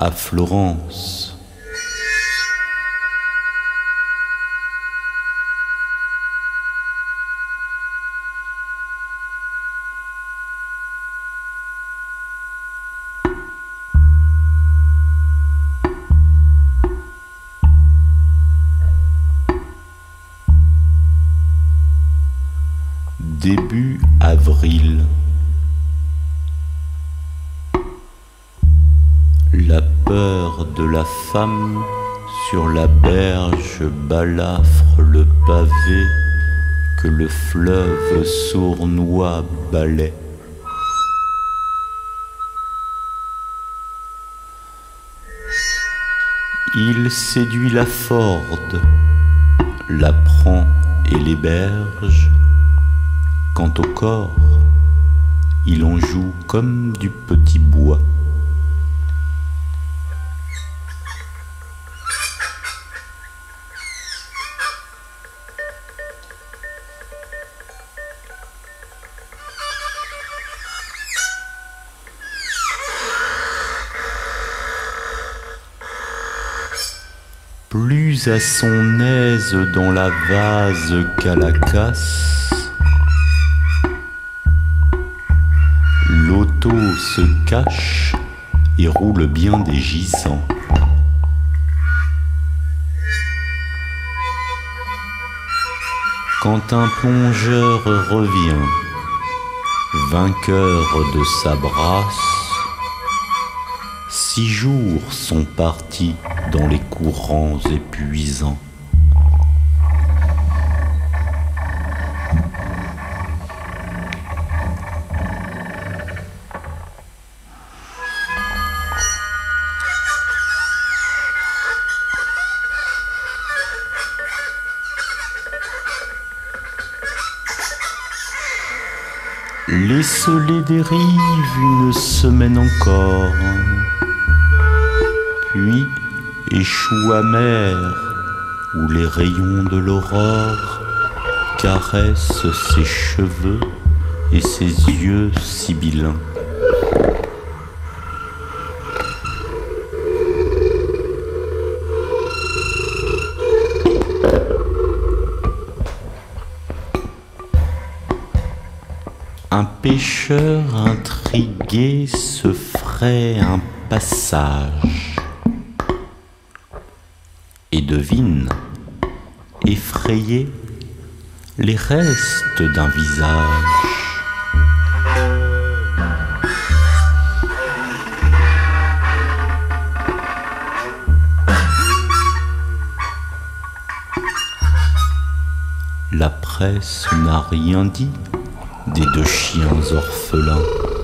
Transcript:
à Florence. Début avril. La peur de la femme sur la berge balafre le pavé que le fleuve sournois balaie. Il séduit la Forde, la prend et l'héberge. Quant au corps, il en joue comme du petit bois. Plus à son aise dans la vase qu'à la casse. L'auto se cache et roule bien des gisants. Quand un plongeur revient, vainqueur de sa brasse, Six jours sont partis dans les courants épuisants. Laissez-les dérives une semaine encore puis échoue amer où les rayons de l'aurore caressent ses cheveux et ses yeux sibyllins. Un pêcheur intrigué se ferait un passage et devine, effrayé, les restes d'un visage. La presse n'a rien dit des deux chiens orphelins.